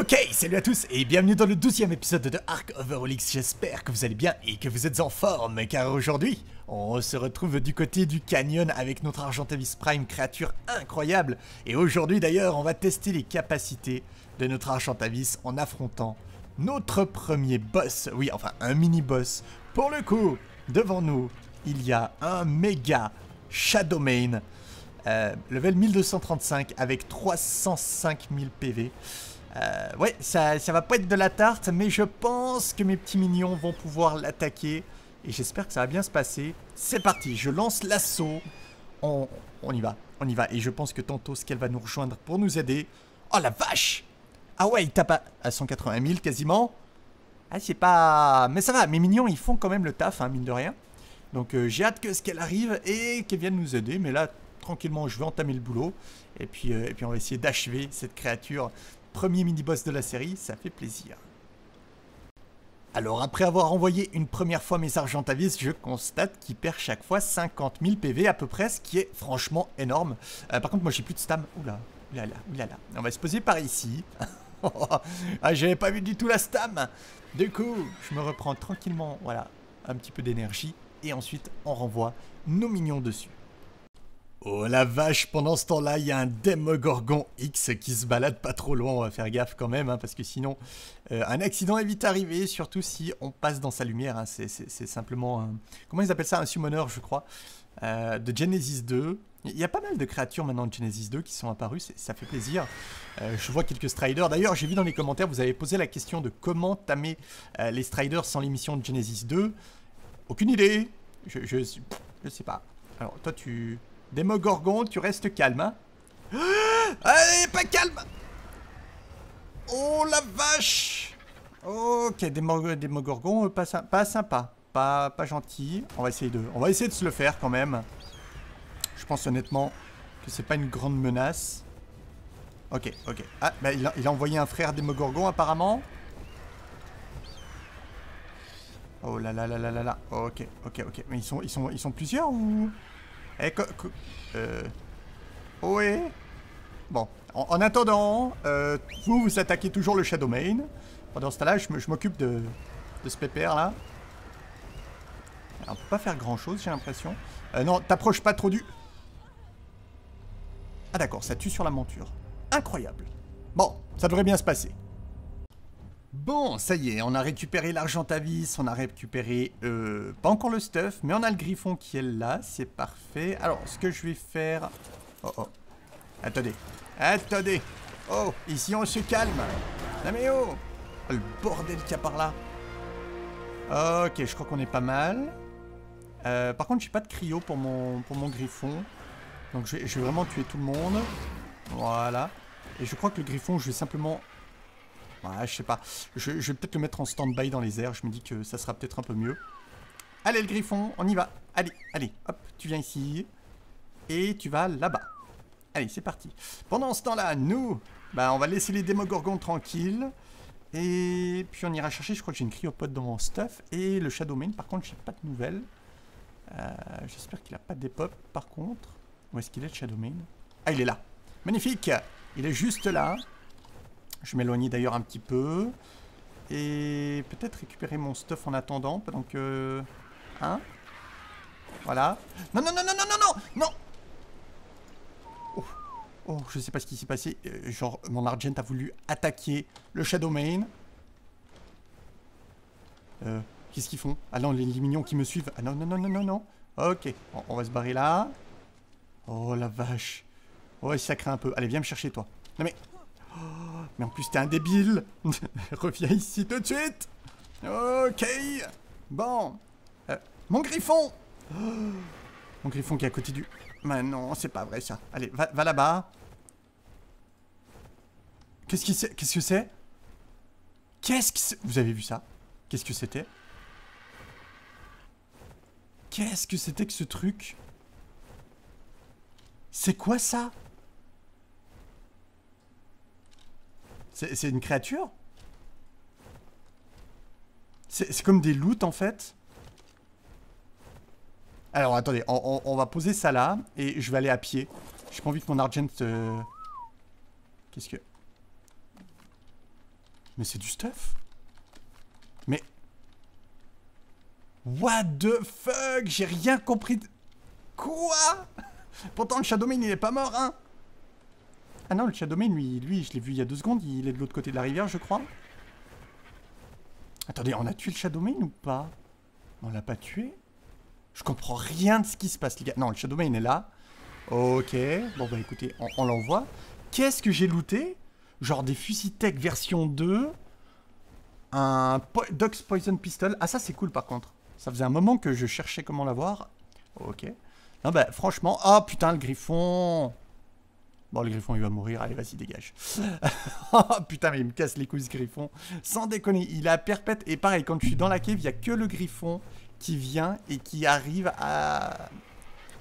Ok, salut à tous et bienvenue dans le douzième épisode de Ark Overlix. J'espère que vous allez bien et que vous êtes en forme, car aujourd'hui, on se retrouve du côté du canyon avec notre Argentavis Prime, créature incroyable. Et aujourd'hui d'ailleurs, on va tester les capacités de notre Argentavis en affrontant notre premier boss. Oui, enfin, un mini-boss. Pour le coup, devant nous, il y a un méga Shadowmane. Euh, level 1235 avec 305 000 PV. Euh, ouais, ça, ça va pas être de la tarte, mais je pense que mes petits mignons vont pouvoir l'attaquer. Et j'espère que ça va bien se passer. C'est parti, je lance l'assaut. On, on y va, on y va. Et je pense que tantôt, ce qu'elle va nous rejoindre pour nous aider. Oh la vache Ah ouais, il tape à, 180 000 quasiment. Ah, c'est pas... Mais ça va, mes mignons, ils font quand même le taf, hein, mine de rien. Donc euh, j'ai hâte que ce qu'elle arrive et qu'elle vienne nous aider. Mais là, tranquillement, je vais entamer le boulot. Et puis, euh, et puis on va essayer d'achever cette créature Premier mini-boss de la série, ça fait plaisir. Alors après avoir envoyé une première fois mes Argentavis, je constate qu'il perd chaque fois 50 000 PV à peu près, ce qui est franchement énorme. Euh, par contre moi j'ai plus de stam. Oula, oulala, oulala. On va se poser par ici. ah j'avais pas vu du tout la stam. Du coup, je me reprends tranquillement, voilà, un petit peu d'énergie. Et ensuite on renvoie nos mignons dessus. Oh la vache, pendant ce temps-là, il y a un Demogorgon X qui se balade pas trop loin, on va faire gaffe quand même, hein, parce que sinon, euh, un accident est vite arrivé, surtout si on passe dans sa lumière, hein. c'est simplement un... Comment ils appellent ça Un summoner, je crois, euh, de Genesis 2. Il y a pas mal de créatures maintenant de Genesis 2 qui sont apparues, ça fait plaisir. Euh, je vois quelques Striders. D'ailleurs, j'ai vu dans les commentaires, vous avez posé la question de comment tamer les Striders sans l'émission de Genesis 2. Aucune idée. Je, je, je sais pas. Alors, toi, tu... Démogorgon, tu restes calme, hein Allez, pas calme Oh la vache Ok, Démogorgon, pas, pas sympa. Pas, gentil. On va essayer de, on va essayer de se le faire quand même. Je pense honnêtement que c'est pas une grande menace. Ok, ok. Ah, bah il a, il a envoyé un frère Démogorgon apparemment. Oh là là là là là là. Ok, ok, ok. Mais ils sont, ils sont, ils sont plusieurs ou? Eh, euh... Ouais. Bon, en, attendant, euh, vous, vous attaquez toujours le Shadow Main. Pendant ce temps-là, je m'occupe de, ce pépère là. on peut pas faire grand chose, j'ai l'impression. Euh, non, t'approches pas trop du... Ah d'accord, ça tue sur la monture. Incroyable. Bon, ça devrait bien se passer. Bon, ça y est, on a récupéré l'argentavis, on a récupéré, euh, pas encore le stuff, mais on a le griffon qui est là, c'est parfait. Alors, ce que je vais faire... Oh, oh. Attendez, attendez. Oh, ici on se calme. Non mais oh, oh Le bordel qu'il y a par là. Ok, je crois qu'on est pas mal. Euh, par contre, j'ai pas de cryo pour mon, pour mon griffon. Donc je vais vraiment tuer tout le monde. Voilà. Et je crois que le griffon, je vais simplement Ouais, je sais pas. Je, vais peut-être le mettre en stand-by dans les airs. Je me dis que ça sera peut-être un peu mieux. Allez, le griffon, on y va. Allez, allez, hop, tu viens ici. Et tu vas là-bas. Allez, c'est parti. Pendant ce temps-là, nous, bah, on va laisser les démogorgons tranquilles. Et puis on ira chercher, je crois que j'ai une cryopode dans mon stuff. Et le Shadowman, par contre, j'ai pas de nouvelles. Euh, j'espère qu'il a pas d'épop, par contre. Où est-ce qu'il est, le Shadowman Ah, il est là. Magnifique Il est juste là. Je m'éloigne d'ailleurs un petit peu. Et peut-être récupérer mon stuff en attendant, pendant que... Hein? Voilà. Non, non, non, non, non, non, non Non oh. oh, je sais pas ce qui s'est passé. Euh, genre, mon Argent a voulu attaquer le Shadow Main. Euh, qu'est-ce qu'ils font? Ah non, les, mignons qui me suivent. Ah non, non, non, non, non, non. Ok, on va se barrer là. Oh la vache. Oh, ça craint un peu. Allez, viens me chercher, toi. Non mais... Oh, mais en plus, t'es un débile. Reviens ici tout de suite. Ok. Bon. Euh, mon griffon. mon griffon qui est à côté du... Mais non, c'est pas vrai ça. Allez, va, va là-bas. Qu'est-ce qui c'est Qu'est-ce que c'est? Qu'est-ce que Vous avez vu ça? Qu'est-ce que c'était? Qu'est-ce que c'était que ce truc? C'est quoi ça? C'est une créature? C'est comme des loots en fait? Alors attendez, on, va poser ça là et je vais aller à pied. J'ai pas envie que mon argent... Qu'est-ce que... Mais c'est du stuff? Mais... What the fuck? J'ai rien compris de... Quoi? Pourtant le Shadowman il est pas mort hein? Ah non le Shadowman lui, lui je l'ai vu il y a deux secondes, il est de l'autre côté de la rivière je crois. Attendez, on a tué le Shadowman ou pas? On l'a pas tué? Je comprends rien de ce qui se passe les gars. Non le Shadowman est là. Ok, bon bah écoutez, on, l'envoie. Qu'est-ce que j'ai looté? Genre des fusils tech version 2. Un Dog's Poison Pistol. Ah ça c'est cool par contre. Ça faisait un moment que je cherchais comment l'avoir. Ok. Non bah franchement... Oh putain le griffon Bon le griffon il va mourir, allez vas-y dégage. oh putain mais il me casse les couilles ce griffon. Sans déconner, il à perpète. Et pareil, quand je suis dans la cave, il n'y a que le griffon qui vient et qui arrive à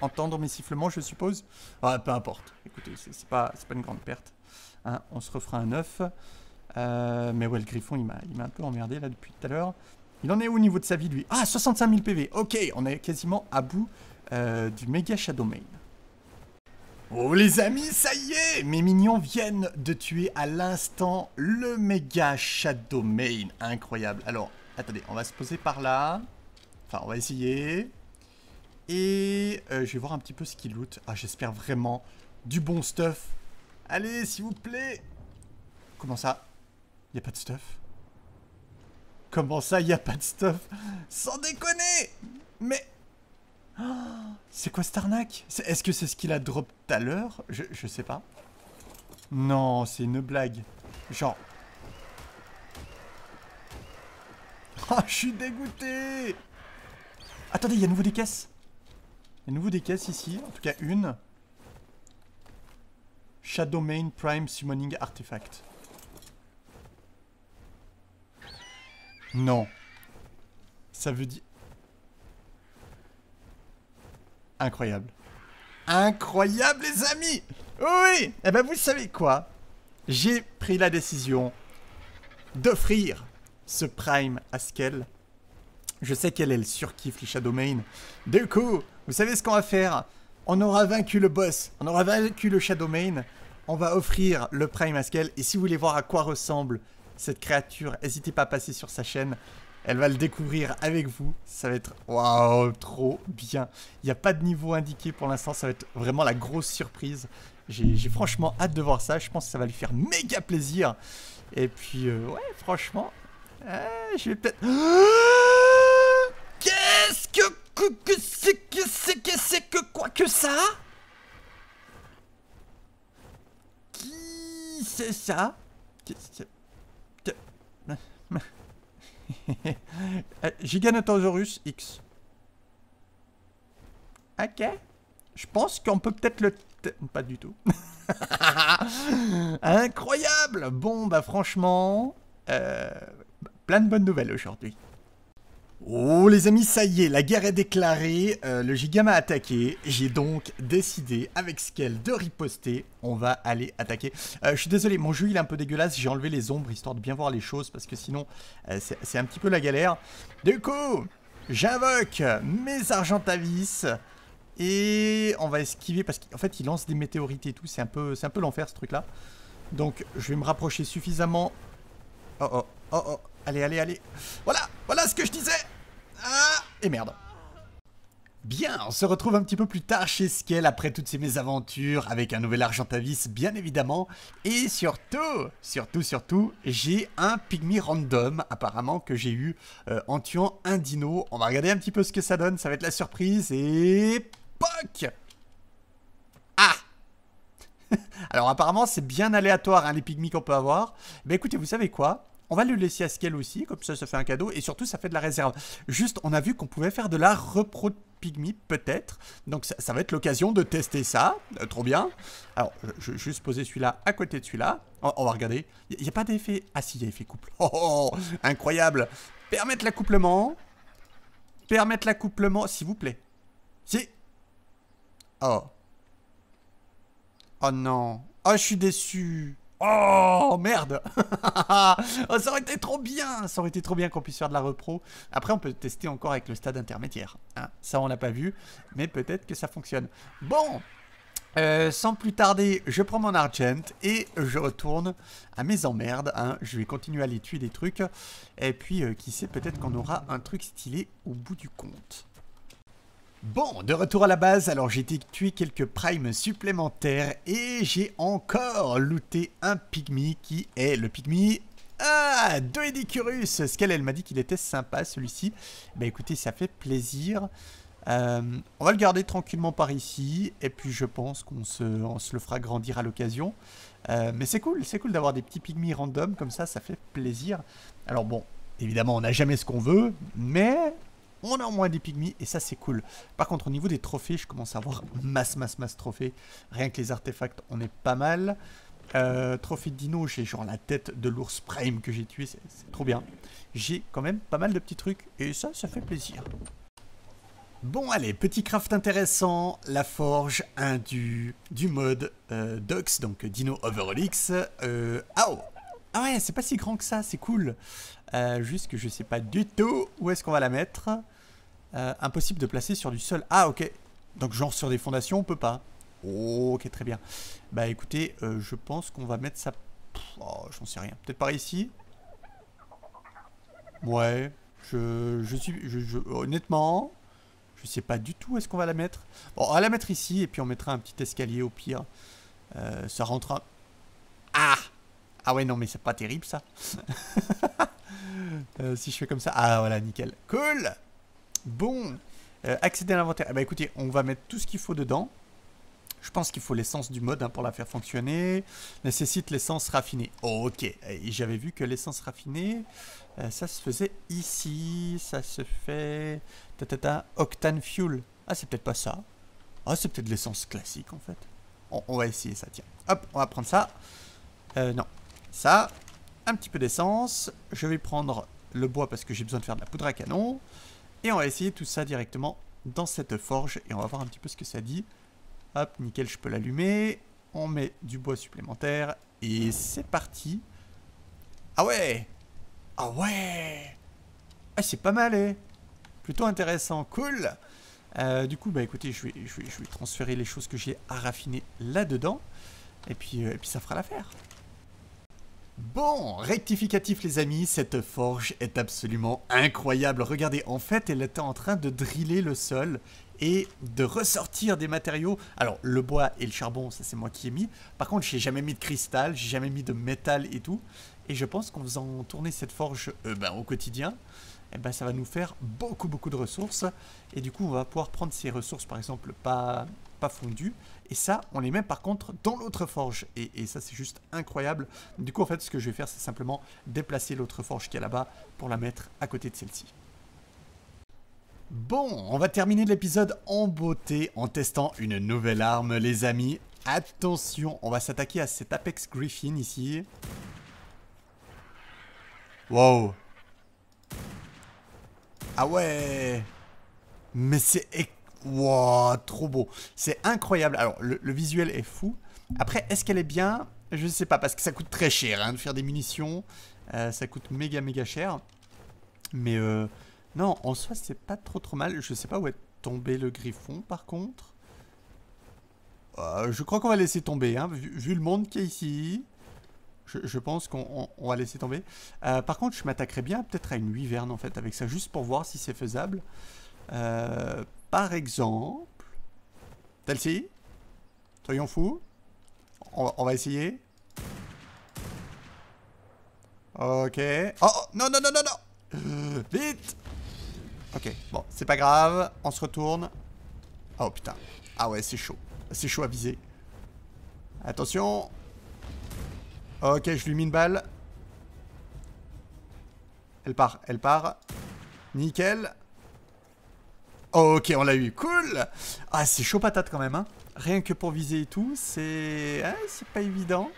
entendre mes sifflements, je suppose. Ah, peu importe. Écoutez, c'est pas, pas une grande perte. Hein, on se refera un œuf. Euh, mais ouais, le griffon, il m'a un peu emmerdé là depuis tout à l'heure. Il en est où au niveau de sa vie, lui? Ah, 65 000 PV. Ok, on est quasiment à bout euh, du méga Shadow Main. Oh les amis, ça y est Mes mignons viennent de tuer à l'instant le méga Shadow Main. Incroyable. Alors, attendez, on va se poser par là. Enfin, on va essayer. Et euh, je vais voir un petit peu ce qu'il loot. Ah, j'espère vraiment du bon stuff. Allez, s'il vous plaît. Comment ça? Il a pas de stuff? Comment ça, il a pas de stuff? Sans déconner Mais... c'est quoi cette arnaque? Est-ce que c'est ce qu'il a drop tout à l'heure? Je, je sais pas. Non, c'est une blague. Genre... Oh, je suis dégoûté Attendez, il y a nouveau des caisses il y a nouveau des caisses ici, en tout cas une. Shadow Main Prime Summoning Artifact. Non. Ça veut dire... Incroyable. Incroyable les amis Oui Eh ben vous savez quoi? J'ai pris la décision d'offrir ce Prime à Skell. Je sais qu'elle, elle surkiffe les Shadow Main. Du coup, vous savez ce qu'on va faire? On aura vaincu le boss, on aura vaincu le Shadow Main. On va offrir le Prime Askel. Et si vous voulez voir à quoi ressemble cette créature, n'hésitez pas à passer sur sa chaîne. Elle va le découvrir avec vous. Ça va être waouh, trop bien. Il n'y a pas de niveau indiqué pour l'instant. Ça va être vraiment la grosse surprise. J'ai franchement hâte de voir ça. Je pense que ça va lui faire méga plaisir. Et puis, euh, ouais, franchement, euh, je vais peut-être... Qu'est-ce que que, c'est que c'est que c'est que quoi que ça? Qui c'est ça? Giganotosaurus X. Ok. Je pense qu'on peut peut-être le... Pas du tout. Incroyable Bon, bah franchement... Euh, plein de bonnes nouvelles aujourd'hui. Oh les amis, ça y est, la guerre est déclarée, euh, le giga m'a attaqué, j'ai donc décidé avec Skell de riposter, on va aller attaquer. Euh, je suis désolé, mon jeu il est un peu dégueulasse, j'ai enlevé les ombres histoire de bien voir les choses parce que sinon euh, c'est un petit peu la galère. Du coup, j'invoque mes Argentavis et on va esquiver parce qu'en fait il lance des météorites et tout, c'est un peu, un peu l'enfer ce truc là. Donc je vais me rapprocher suffisamment. Oh oh, oh oh, allez allez allez. Voilà voilà ce que je disais Ah Et merde. Bien, on se retrouve un petit peu plus tard chez Skell après toutes ces mésaventures, avec un nouvel Argentavis bien évidemment, et surtout, surtout, surtout, j'ai un pygmy random apparemment que j'ai eu euh, en tuant un dino. On va regarder un petit peu ce que ça donne, ça va être la surprise, et... POC Ah Alors apparemment c'est bien aléatoire hein, les pygmies qu'on peut avoir. Mais écoutez, vous savez quoi? On va le laisser à Scale aussi, comme ça, ça fait un cadeau. Et surtout, ça fait de la réserve. Juste, on a vu qu'on pouvait faire de la repro pygmy, peut-être. Donc, ça, va être l'occasion de tester ça. Euh, trop bien. Alors, je vais juste poser celui-là à côté de celui-là. On, va regarder. Il n'y a, pas d'effet... Ah si, il y a effet couple. Oh, oh, oh, incroyable. Permettre l'accouplement. Permettre l'accouplement, s'il vous plaît. Si. Oh. Oh non. Oh, je suis déçu. Oh merde oh, Ça aurait été trop bien Ça aurait été trop bien qu'on puisse faire de la repro. Après, on peut tester encore avec le stade intermédiaire. Hein. Ça, on l'a pas vu, mais peut-être que ça fonctionne. Bon Euh, sans plus tarder, je prends mon argent et je retourne à mes emmerdes. Hein. Je vais continuer à les tuer des trucs. Et puis, euh, qui sait, peut-être qu'on aura un truc stylé au bout du compte. Bon, de retour à la base, alors j'ai tué quelques primes supplémentaires et j'ai encore looté un pygmy qui est le pygmy ah, Doedicurus Scale, elle m'a dit qu'il était sympa celui-ci. Bah écoutez, ça fait plaisir. Euh, on va le garder tranquillement par ici. Et puis je pense qu'on se, se, le fera grandir à l'occasion. Euh, mais c'est cool, c'est cool d'avoir des petits pygmies random comme ça, ça fait plaisir. Alors bon, évidemment on n'a jamais ce qu'on veut, mais on a au moins des pygmies et ça c'est cool. Par contre au niveau des trophées, je commence à avoir masse, masse, masse trophées. Rien que les artefacts, on est pas mal. Euh, trophée de dino, j'ai genre la tête de l'ours prime que j'ai tué, c'est trop bien. J'ai quand même pas mal de petits trucs et ça, ça fait plaisir. Bon allez, petit craft intéressant, la forge, un du, du mode euh, donc Dino oh Ah ouais, c'est pas si grand que ça, c'est cool. Euh, juste que je sais pas du tout où est-ce qu'on va la mettre. Euh, impossible de placer sur du sol. Ah ok, donc genre sur des fondations, on peut pas. ok, très bien. Bah écoutez, je pense qu'on va mettre ça... Oh, j'en sais rien. Peut-être par ici Ouais, je, je suis... je, honnêtement, je sais pas du tout où est-ce qu'on va la mettre. Bon, on va la mettre ici et puis on mettra un petit escalier au pire. Euh, ça rentrera... Ah Ah ouais, non, mais c'est pas terrible ça. Euh, si je fais comme ça... Ah voilà, nickel. Cool Bon. Euh, accéder à l'inventaire. Eh ben, écoutez, on va mettre tout ce qu'il faut dedans. Je pense qu'il faut l'essence du mode hein, pour la faire fonctionner. Nécessite l'essence raffinée. ok. Et j'avais vu que l'essence raffinée, euh, ça se faisait ici. Ça se fait... Ta, Octane Fuel. Ah, c'est peut-être pas ça. Ah, c'est peut-être l'essence classique en fait. On, va essayer ça, tiens. Hop, on va prendre ça. Euh, non. Ça. Un petit peu d'essence. Je vais prendre le bois parce que j'ai besoin de faire de la poudre à canon. Et on va essayer tout ça directement dans cette forge. Et on va voir un petit peu ce que ça dit. Hop, nickel, je peux l'allumer. On met du bois supplémentaire. Et c'est parti. Ah ouais Ah ouais Ah, c'est pas mal, eh Plutôt intéressant, cool euh, Du coup, bah écoutez, je vais, je, vais, transférer les choses que j'ai à raffiner là-dedans. Et puis, euh, et puis ça fera l'affaire. Bon, rectificatif les amis, cette forge est absolument incroyable. Regardez, en fait, elle était en train de driller le sol et de ressortir des matériaux. Alors, le bois et le charbon, ça c'est moi qui ai mis. Par contre, j'ai jamais mis de cristal, j'ai jamais mis de métal et tout. Et je pense qu'en faisant tourner cette forge euh, ben, au quotidien, eh ben, ça va nous faire beaucoup beaucoup de ressources. Et du coup, on va pouvoir prendre ces ressources, par exemple, pas, pas fondues. Et ça, on les met par contre dans l'autre forge. Et, et ça, c'est juste incroyable. Du coup, en fait, ce que je vais faire, c'est simplement déplacer l'autre forge qui est là-bas pour la mettre à côté de celle-ci. Bon, on va terminer l'épisode en beauté en testant une nouvelle arme, les amis. Attention, on va s'attaquer à cet Apex Griffin ici. Wow. Ah ouais. Mais c'est... Wow, trop beau. C'est incroyable. Alors, le, visuel est fou. Après, est-ce qu'elle est bien? Je ne sais pas, parce que ça coûte très cher hein, de faire des munitions. Euh, ça coûte méga méga cher. Mais... Euh, non, en soi, c'est pas trop trop mal. Je sais pas où est tombé le griffon, par contre. Euh, je crois qu'on va laisser tomber, hein, vu, le monde qui est ici. Je, pense qu'on va laisser tomber. Par contre, je m'attaquerais bien peut-être à une wyverne, en fait, avec ça, juste pour voir si c'est faisable. Par exemple... Celle-ci Soyons fous. On, va essayer. Ok. Oh, oh non, non, non, non, non Vite Ok, bon, c'est pas grave. On se retourne. Oh putain. Ah ouais, c'est chaud. C'est chaud à viser. Attention. Ok, je lui mets une balle. Elle part, elle part. Nickel. Ok, on l'a eu. Cool Ah, c'est chaud patate quand même, hein. Rien que pour viser et tout, c'est... c'est pas évident.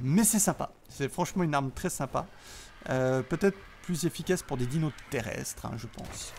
Mais c'est sympa. C'est franchement une arme très sympa. Euh, Peut-être plus efficace pour des dinos terrestres, hein, je pense.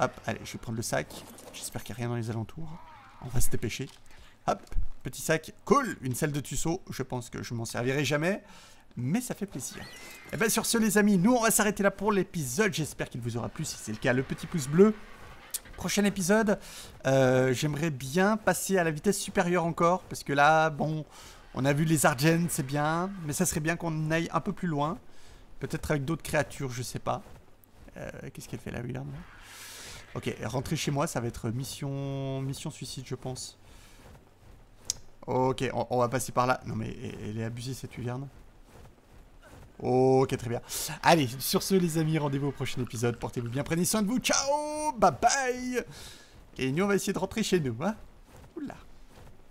Hop, allez, je vais prendre le sac. J'espère qu'il n'y a rien dans les alentours. On va se dépêcher. Hop, petit sac. Cool Une selle de tusso. Je pense que je m'en servirai jamais. Mais ça fait plaisir. Et eh bien sur ce les amis, nous on va s'arrêter là pour l'épisode. J'espère qu'il vous aura plu. Si c'est le cas, le petit pouce bleu. Prochain épisode, euh, j'aimerais bien passer à la vitesse supérieure encore. Parce que là, bon, on a vu les Argents, c'est bien. Mais ça serait bien qu'on aille un peu plus loin. Peut-être avec d'autres créatures, je sais pas. Euh, qu'est-ce qu'elle fait la Willard Ok, rentrer chez moi, ça va être mission, mission suicide, je pense. Ok, on, va passer par là. Non mais elle est abusée cette Uyarne. Ok, très bien. Allez, sur ce les amis, rendez-vous au prochain épisode. Portez-vous bien, prenez soin de vous. Ciao, bye bye. Et nous on va essayer de rentrer chez nous. Hein Oula.